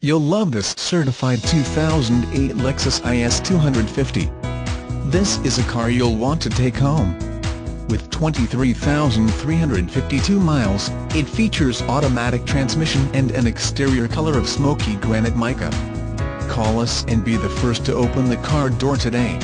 You'll love this certified 2008 Lexus IS 250. This is a car you'll want to take home. With 23,352 miles, it features automatic transmission and an exterior color of smoky granite mica. Call us and be the first to open the car door today.